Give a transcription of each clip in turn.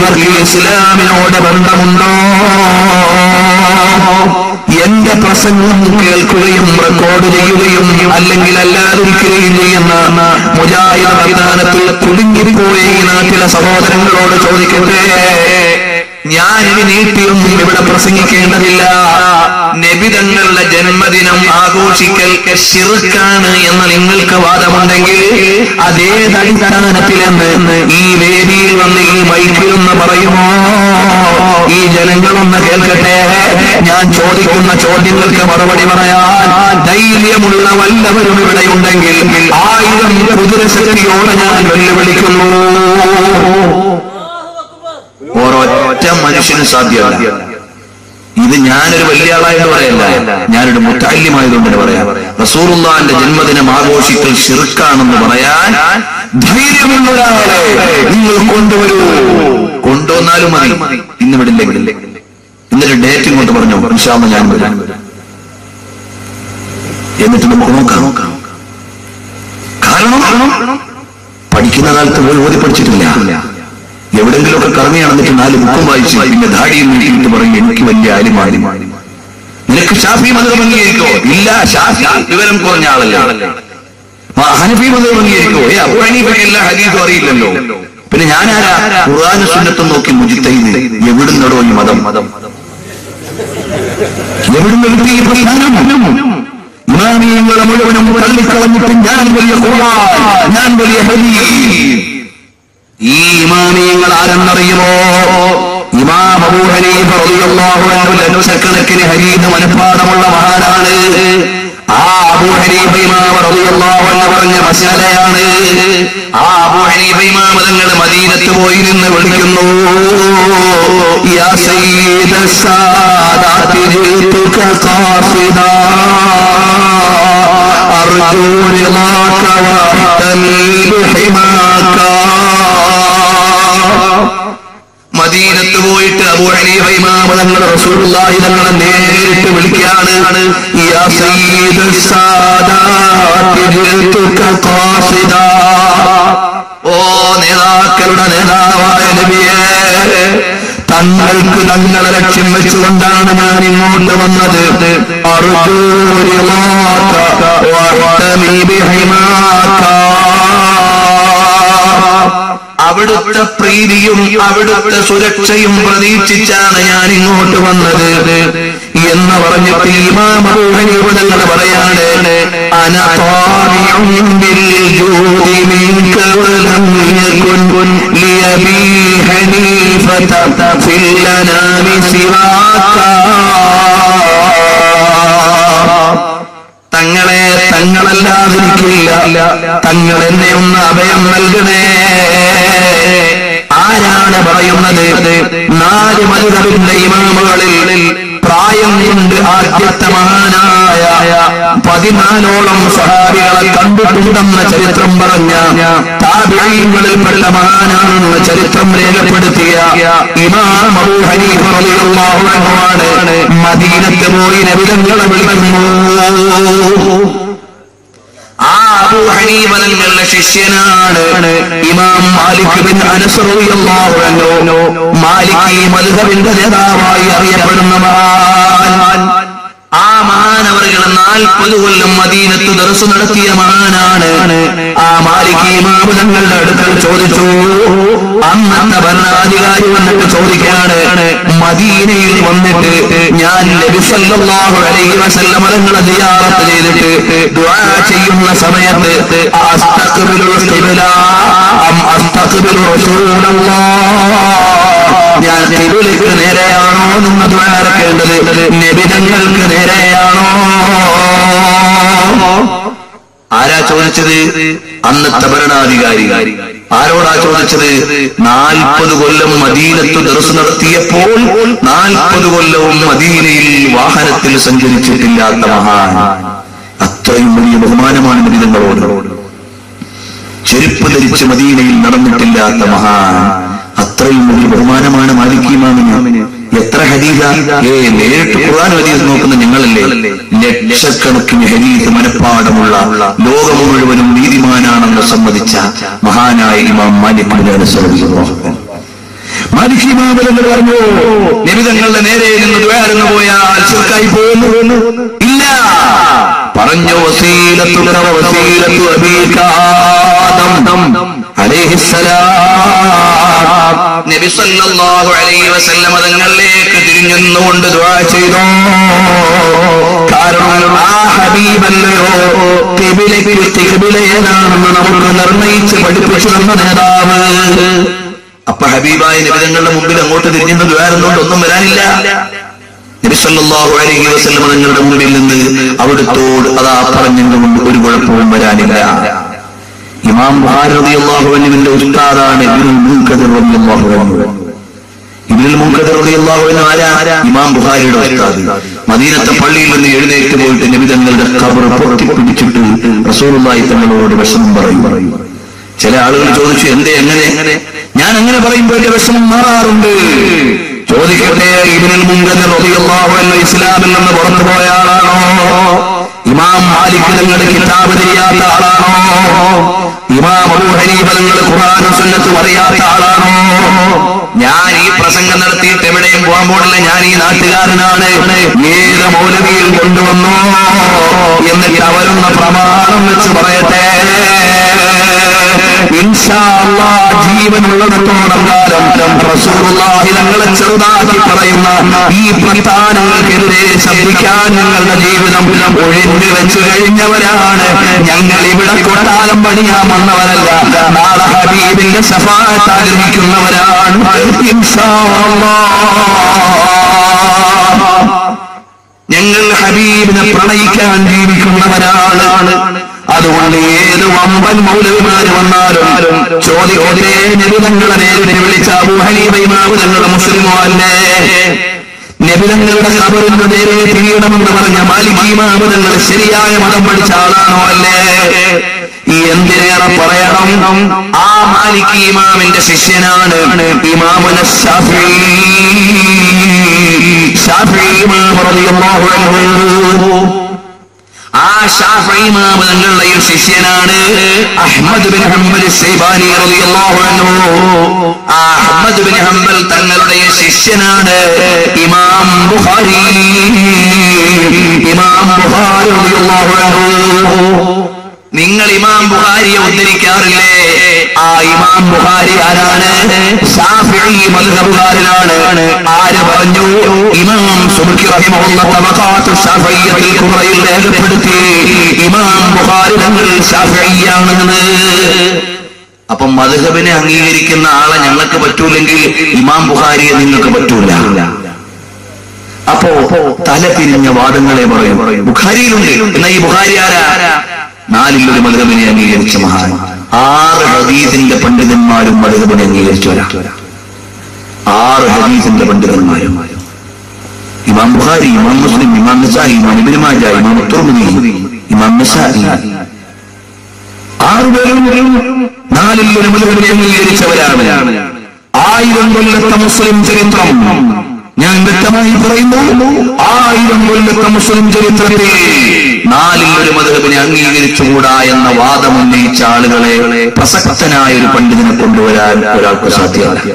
ഇവർക്ക് ഇസ്ലാമിനോട് ബന്ധമുണ്ടോ എന്റെ പ്രസംഗം കേൾക്കുകയും റെക്കോർഡ് ചെയ്യുകയും അല്ലെങ്കിൽ അല്ലാതിരിക്കുകയും ചെയ്യുന്ന മുജാഹിദ് മൈതാനത്തിൽ കുടുങ്ങിപ്പോയ ഈ നാട്ടിലെ സഹോദരങ്ങളോട് ചോദിക്കട്ടെ? ഞാൻ ഇനി നീട്ടിയൊന്നും ഇവിടെ പ്രസംഗിക്കേണ്ടതില്ല. നബിതങ്ങളുടെ ജന്മദിനം ആഘോഷിക്കൽ ശിർക്കാണ് എന്ന് നിങ്ങൾക്ക് വാദമുണ്ടെങ്കിൽ അതേ അടിസ്ഥാനത്തിലെന്ന് ഈ വേദിയിൽ വന്ന് ഈ മൈക്കിലൊന്ന് പറയുമോ? ഈ ജനങ്ങളൊന്ന് കേൾക്കട്ടെ. ഞാൻ ചോദിക്കുന്ന ചോദ്യങ്ങൾക്ക് മറുപടി പറയാൻ ധൈര്യമുള്ള വല്ലവരും ഇവിടെ ഉണ്ടെങ്കിൽ ആയിരം കുതിരശക്തിയോടെ ഞാൻ വെല്ലുവിളിക്കുന്നു. ഒരൊറ്റ മനുഷ്യന് സാധ്യമല്ല. ഇത് ഞാനൊരു വലിയ ആളായിട്ട് പറയല്ല ഞാനൊരു മുത്താല്യമായതുകൊണ്ട് പറയാം. റസൂറുല്ലാന്റെ ജന്മദിനം ആഘോഷിക്കൽ ഷിർക്കാണെന്ന് പറയാൻ ധൈര്യമുള്ള ഒരാളെ നിങ്ങൾ കൊണ്ടുവരൂ. കൊണ്ടുവന്നാലും മതി. ഇന്ന് വിടില്ലേ വിടില്ലേ. ഇന്നൊരു ഡേറ്റ് കൊണ്ട് പറഞ്ഞു. വിശാമ ഞാൻ വരാൻ എന്നിട്ട് നമുക്ക് നോക്കാം. കാരണം പഠിക്കുന്ന കാലത്ത് പോലും ഓതി പഠിച്ചിട്ടില്ല എവിടെങ്കിലുമൊക്കെ കറങ്ങി നടന്നിട്ട് നാല് ബുക്കും വായിച്ച് പിന്നെ ധാടിയും നീട്ടിയിട്ട് പറയും എനിക്ക് വലിയ ആരുമാണ് നിനക്ക് ഷാഫി മതം അംഗീകരിക്കോ? ഇല്ല ഷാഫി വിവരം കുറഞ്ഞ ആളല്ല? ഹനഫി മതം അംഗീകരിക്കോ? ഏ ഹനീഫയ്ക്ക് എല്ലാ ഹരീതും അറിയില്ലല്ലോ. പിന്നെ ഞാനാരാ? ഖുർആാന സുന്നത്തും നോക്കി മുജിത്തൈത് എവിടുന്നടോ ഈ മതം? മതം എവിടുന്ന് കിട്ടി? ഈ പ്രസ്ഥാനം ഇമാമിയങ്ങളെ മുഴുവനും തള്ളിക്കളഞ്ഞിട്ട് ഞാൻ വലിയ ഖുർആൻ ഞാൻ വലിയ ഹദീസ്. ഈ ഇമാമിയങ്ങൾ ആരെന്നറിയുമോ ഇമാം അബൂ ഹനീഫ അൻഹു മഹാനാണ്. ആ അബൂ ഹനീഫ ഇമാം അൻഹു പറഞ്ഞ മസാലയാണ്. ആ അബൂ ഹനീഫ മദീനത്ത് പോയി നിന്ന് വിളിക്കുന്നു. യാ മദീനത്ത് പോയിട്ട് അബൂ ഹനീഫ ഇമാം തങ്ങൾ റസൂലുള്ളാഹി തങ്ങളെ നേരിട്ട് വിളിക്കുകയാണ്. യാ സയ്യിദ സാദാതി ജിതുക ഖാസിദാ. ഓ നേതാക്കളുടെ നേതാവായ നബിയേ തങ്ങൾക്ക് തങ്ങളെ ലക്ഷ്യം വെച്ചുകൊണ്ടാണ് ഞാൻ ഇങ്ങോട്ട് വന്നത്. അർജു വഅ്തമീ ബിഹിമാക അവിടുത്തെ പ്രീതിയും അവിടുത്തെ സുരക്ഷയും പ്രതീക്ഷിച്ചാണ് ഞാൻ ഇങ്ങോട്ട് വന്നത്. എന്ന് പറഞ്ഞിട്ട് ഇമാം അബൂ ഹനീഫ തങ്ങൾ പറയാണ് തങ്ങളെ തങ്ങളല്ലാതിരിക്കില്ല. തങ്ങൾ എന്നെ ഒന്ന് അഭയം നൽകണേ. ആരാണ് പറയുന്നത്? നാല് മനുകളിന്റെ ഇമാമുകളിൽ പ്രായം കൊണ്ട് ആദ്യത്തെ മഹാനായ പതിനാലോളം സഹാബികളെ കണ്ടിട്ടുണ്ടെന്ന ചരിത്രം പറഞ്ഞ താപികളിൽപ്പെട്ട മഹാനാണെന്ന് ചരിത്രം രേഖപ്പെടുത്തിയ ഇമാം അബൂ ഹനീഫ റളിയല്ലാഹു അൻഹു പോയി നബിതങ്ങളെ വിളിക്കുന്നു. അബൂ ഹനീഫ ശിഷ്യനാണ് ഇമാം മാലിക് ബിൻ അനസ് റളിയല്ലാഹു അൻഹു. മാലിക് മദ്ഹബിന്റെ നേതാവായി അറിയപ്പെടുന്ന മഹാൻ. ആ മഹാനവറുകൾ നാൽപ്പത് കൊല്ലം മദീനത്ത് ദർസ് നടത്തിയ മഹാനാണ്. മാലിക് ഇമാം തങ്ങളുടെ അടുത്ത് ചോദിച്ചു. അന്നത്തെ ഭരണാധികാരി വന്നിട്ട് ചോദിക്കാണ് മദീനയിൽ വന്നിട്ട് ഞാൻ നബി സല്ലല്ലാഹു അലൈഹി വസല്ലം തങ്ങളെ ചെയ്തിട്ട് ദുആ ചെയ്യുന്ന സമയത്ത് അസ്തഖ്ബിലുൽ ഖിബ്ല അം അസ്തഖ്ബിലു റസൂലല്ലാഹ് ഞാൻ തിരുലേക്ക് നേരെയാണോ നിന്ന് ദ്വാരക്കേണ്ടത് നിബിധങ്ങൾക്ക് നേരെയാണോ? ആരാ ചോദിച്ചത്? അന്നത്തെ ഭരണാധികാരി ആരോടാ ചോദിച്ചത്? നാൽപ്പത് കൊല്ലം മദീനത്ത് ദർസ് നടത്തിയപ്പോൾ നാൽപ്പത് കൊല്ലവും മദീനയിൽ വാഹനത്തിൽ സഞ്ചരിച്ചിട്ടില്ലാത്ത മഹാൻ. അത്രയും വലിയ ബഹുമാനമാണ് നബിതങ്ങളോട് ചെരുപ്പ് ധരിച്ച് മദീനയിൽ നടന്നിട്ടില്ലാത്ത മഹാൻ. അത്രയും വലിയ ബഹുമാനമാണ് മാലിക് ഇമാമിന്. എത്ര ഹരീത നേരിട്ട് ഖുർആൻ ഹരീത് നോക്കുന്ന നിങ്ങളല്ലേ? ലക്ഷക്കണക്കിന് ഹരീത് മനഃപ്പാടമുള്ള ലോകം മുഴുവനും നീതിമാനാണെന്ന് സമ്മതിച്ച മഹാനായ ഇമാം മാലിക് റളിയല്ലാഹു അൻഹു. മാലിഷിമാവലെന്ന് പറഞ്ഞു നിമിതങ്ങളുടെ നേരെ നിന്ന് ദ്വാരെന്ന് പോയാൽ ശിർക്കായി പോകുന്നു. ഇല്ല. പറഞ്ഞു വസീലത്തു വസീലത്തു അബീകാദം തങ്ങളിലേക്ക് തിരിഞ്ഞുകൊണ്ട് ചെയ്തു. കാരണം ആ നമുക്ക് നിർണയിച്ച് പഠിപ്പിച്ചു തന്ന നേതാവ്. അപ്പൊ ഹബീബായ നിബിതങ്ങളുടെ മുമ്പിൽ അങ്ങോട്ട് തിരിഞ്ഞെന്ന് ദ്വാരുന്നുകൊണ്ട് ഒന്നും വരാനില്ല. നബി സല്ലല്ലാഹു അലൈഹി തങ്ങളുടെ മുമ്പിൽ നിന്ന് അവിടുത്തോട് അതാ പറഞ്ഞുകൊണ്ട് ഒരു കുഴപ്പവും വരാനില്ല. ഇമാം റളിയല്ലാഹു അൻഹുവിന്റെ ഉസ്താദാണ് ഇമാം മദീനത്തെ പള്ളിയിൽ നിന്ന് എഴുന്നേറ്റ് പോയിട്ട് നബി തങ്ങളുടെ ഖബർ പൊട്ടിപ്പിടിച്ചിട്ട് റസൂറുമായി തങ്ങളോട് വിഷമം പറയും. ചില ആളുകൾ ചോദിച്ചു എന്തേ എങ്ങനെ എങ്ങനെ ഞാൻ എങ്ങനെ പറയുമ്പോൾ എന്റെ വിഷമം മാറാറുണ്ട്. ചോദിക്കട്ടെ ഇബ്നുൽ മുൻകദിർ റളിയല്ലാഹു അൻഹു ഇസ്ലാമിൽ നിന്ന് പുറത്തു പോയ ആളാണോ? ഇമാം മാലിക് തങ്ങളുടെ കിതാബ് തിരിയാത്ത ആളാണോ? ഇമാം അബൂ ഹനീഫ തങ്ങൾ ഖുർആനും സുന്നത്തും അറിയാത്ത ആളാണോ? ഞാൻ ഈ പ്രസംഗം നടത്തിയിട്ട് എവിടെയും പോകാൻ പോണില്ല. ഞാൻ ഈ നാട്ടുകാരനാണ്. ഏത് മൗലവിയിൽ കൊണ്ടുവന്നു? എന്നിട്ട് അവരൊന്ന് പ്രമാണം വെച്ച് പറയട്ടെ. ഇൻഷാ അല്ലാഹ് ജീവനുള്ളിടത്തോളം കാലം റസൂലുള്ളാഹി തങ്ങളെ ചെറുതാക്കി പറയുന്ന ഈ പ്രസ്ഥാനങ്ങൾക്കെതിരെ ശബ്ദിക്കാൻ ഞങ്ങളുടെ ജീവിതം ഒഴിഞ്ഞു വെച്ചു കഴിഞ്ഞവരാണ്. ഞങ്ങൾ ഇവിടെ കൊട്ടാരം പണിയാൻ വന്നവരല്ല നാളെ ഹബീബിന്റെ സഫാത്ത് ആഗ്രഹിക്കുന്നവരാണ് ഞങ്ങൾ ഹബീബിനെ പ്രണയിക്കാൻ ജീവിക്കുന്നവരാണ്. അതുകൊണ്ട് ഏത് വമ്പൻ മൗലവിമാര് വന്നാലും ചോദിക്കോതേ നിബിതങ്ങളെ വിളിച്ച അബുഹനീബൈമാവുതങ്ങളുടെ മുസ്ലിമോ അല്ലേ നബിതങ്ങളുടെ കബറിന്റെ നേരെ തിരിയണമെന്ന് പറഞ്ഞ മാലികീമാവുതങ്ങൾ ശരിയായ മതം പഠിച്ച ആളാണോ അല്ലേ? ഈ എന്തിനേറെ പറയണം? ആ മാലിക് ഇമാമിന്റെ ശിഷ്യനാണ് ഇമാമുന ഷാഫി. ഷാഫി ഇമാം റളിയല്ലാഹു തങ്ങളുടെയും ശിഷ്യനാണ് അഹ്മദ് ബിൻ ഹംബൽ സൈബാനി ആ അഹ്മദ് ബിൻ ഹംബൽ തങ്ങളുടെ ശിഷ്യനാണ് ഇമാം ബുഖാരി. ഇമാം അൻഹു. നിങ്ങൾ ഇമാം ബുഹാരിയെ ഉദ്ധരിക്കാറില്ലേ? ആ ഇമാം ബുഹാരി ആരാണ്? മദ്ഹബുകാരനാണ് ആര് പറഞ്ഞു? ഇമാം സുബ്കി റഹിമഹുള്ള തബഖാത്തു ഷാഫിയ്യത്തിൽ കുബ്രയിൽ രേഖപ്പെടുത്തി. ഇമാം ബുഹാരി തങ്ങൾ ഷാഫിഈയാണെന്ന്. അപ്പം മധുഹബിനെ അംഗീകരിക്കുന്ന ആളെ ഞങ്ങൾക്ക് പറ്റൂലെങ്കിൽ ഇമാം ബുഹാരിയെ നിങ്ങൾക്ക് പറ്റൂല. അപ്പോ തല തിരിഞ്ഞ വാദങ്ങളെ പറയും. ബുഖാരിയിലുണ്ട്. എന്നാ ഈ ബുഖാരി ആരാ? നാലിൽ ഒരു മധുരബിനെ അംഗീകരിച്ച മഹാൻ. ആറ് ഹദീസിന്റെ പണ്ഡിതന്മാരും മധുരബിനെ അംഗീകരിച്ചവരാ ആറ് ഹദീസിന്റെ പണ്ഡിതന്മാരും. ഇമാം ബുഖാരി ഇമാം മുസ്ലിം ഇമാം നസായി ഇമാം ഇബ്നു മാജ ഇമാം തുർമുദി ഇമാം നസായി. ആറുപേരും നാലിൽ ഒരു മധുരബിനെ അംഗീകരിച്ചവരാണ്. ആയിരം കൊല്ലത്തെ മുസ്ലിം ചരിത്രം. ഞാൻ വ്യക്തമായി പറയുന്നു ആയിരം കൊല്ലത്തെ മുസ്ലിം ചരിത്രത്തിൽ നാലിൽ ഒരു മധുരബിനെ അംഗീകരിച്ചുകൂടാ എന്ന വാദം ഉന്നയിച്ച ആളുകളെ പ്രസക്തനായ ഒരു പണ്ഡിതനെ കൊണ്ടുവരാൻ ഒരാൾക്ക് സാധ്യമല്ല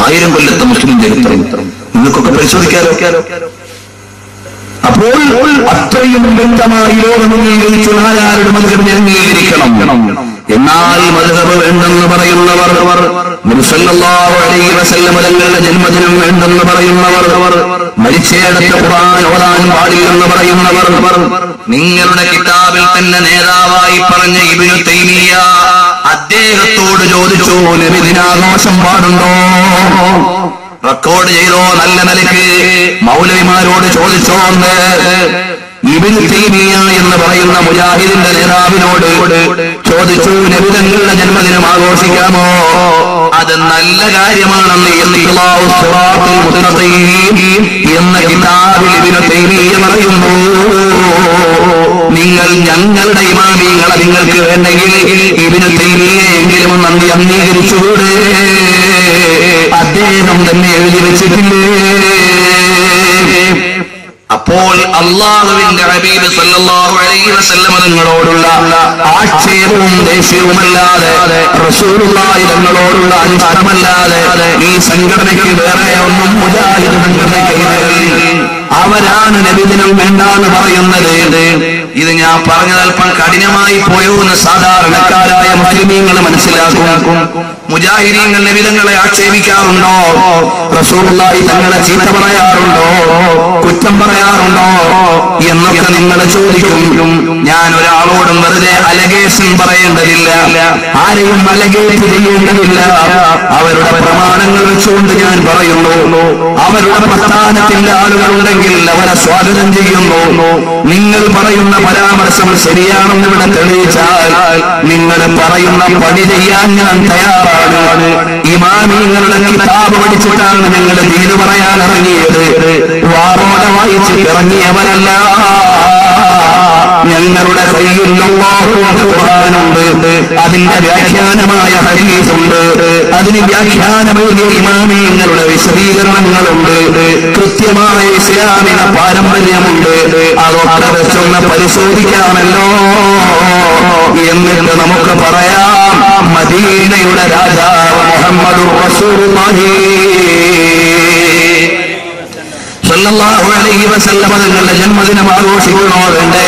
ആയിരം കൊല്ലത്തെ മുസ്ലിം ചരിത്രം. നിങ്ങൾക്കൊക്കെ പരിശോധിക്കാലോ? അപ്പോൾ അത്രയും വ്യക്തമായി ലോകം അംഗീകരിച്ചു നാലാരുടെ മധുരബിനെ അംഗീകരിക്കണം. എന്നാൽ മധുഹബ് വേണ്ടെന്ന് പറയുന്നവർ തങ്ങളുടെ ജന്മദിനം വേണ്ടെന്ന് പറയുന്നവർ മരിച്ചയിടത്ത് ഖുർആൻ ഓതാൻ പാടില്ലെന്ന് പറയുന്നവർ നിങ്ങളുടെ കിതാബിൽ തന്നെ നേതാവായി പറഞ്ഞ ഇബ്നു തൈമിയ അദ്ദേഹത്തോട് ചോദിച്ചു നബിദിനാഘോഷം പാടുണ്ടോ? റെക്കോർഡ് ചെയ്തോ? നല്ല നിലയ്ക്ക് മൗലവിമാരോട് ചോദിച്ചോ? എന്ന് എന്ന് പറയുന്ന മുജാഹിദിന്റെ നേതാവിനോട് ചോദിച്ചു നബിതങ്ങളുടെ ജന്മദിനം ആഘോഷിക്കാമോ? അത് നല്ല കാര്യമാണെന്ന് എന്ന് പറയുന്നു. നിങ്ങൾ ഞങ്ങളുടെ ഇമാമിങ്ങളെ നിങ്ങൾക്ക് വേണ്ടെങ്കിൽ ഇബിന് തൈമിയെങ്കിലും നന്ദി അംഗീകരിച്ചുകൂടെ? അദ്ദേഹം തന്നെ എഴുതി വെച്ചിട്ടില്ലേ? അപ്പോൾ അള്ളാഹുവിന്റെ ഹബീബ് സല്ലല്ലാഹു തങ്ങളോടുള്ള ആക്ഷേപവും ദേഷ്യവുമല്ലാതെ റസൂലുള്ളാഹി തങ്ങളോടുള്ള ഈ സംഘടനയ്ക്ക് വേറെ ഒന്നും മുജാഹിദ് അവരാണ് നബിദിനം വേണ്ടാന്ന് പറയുന്നത്. ഇത് ഞാൻ പറഞ്ഞത് അല്പം കഠിനമായി പോയോ എന്ന് സാധാരണക്കാരായ മുസ്ലിമീങ്ങൾ മനസ്സിലാക്കും. മുജാഹിദീങ്ങൾ നബിതങ്ങളെ ആക്ഷേപിക്കാറുണ്ടോ? റസൂലുള്ളാഹി തങ്ങളെ ചീത്ത പറയാറുണ്ടോ? ചോദിക്കും ഞാൻ ഒരാളോടും വെറുതെ അലഗേഷൻ പറയേണ്ടതില്ല. ആരെയും അലഗേറ്റ് ചെയ്യേണ്ടതില്ല. അവരുടെ പ്രമാണങ്ങൾ വെച്ചുകൊണ്ട് ഞാൻ പറയുന്നു. അവരുടെ പ്രസ്ഥാനത്തിന്റെ ആളുകളുണ്ടെങ്കിൽ അവരെ സ്വാഗതം ചെയ്യുന്നു. നിങ്ങൾ പറയുന്ന പരാമർശം ശരിയാണെന്ന് ഇവിടെ തെളിയിച്ചാൽ നിങ്ങൾ പറയുന്ന പണി ചെയ്യാൻ ഞാൻ തയ്യാറാണ്. ഇമാമിങ്ങളുടെ കിതാബ് പഠിച്ചിട്ടാണ് നിങ്ങൾ ദീന് പറയാൻ ഇറങ്ങിയത്. വാറോടെ വായിച്ച് ഇറങ്ങിയവരല്ല. ഞങ്ങളുടെ കയ്യിൽ അതിന്റെ വ്യാഖ്യാനമായ ഹദീസുണ്ട്. അതിന് വ്യാഖ്യാനമായി ഇമാമിയങ്ങളുടെ വിശദീകരണങ്ങളുണ്ട്. കൃത്യമായ ഇസ്ലാമിക പാരമ്പര്യമുണ്ട്. അതൊക്കെ വെച്ചൊന്ന് പരിശോധിക്കാമല്ലോ എന്നിട്ട് നമുക്ക് പറയാം. മദീനയുടെ രാജാവ് മുഹമ്മദ് അലൈഹി ജന്മദിനം ആഘോഷിക്കണോ വേണ്ടേ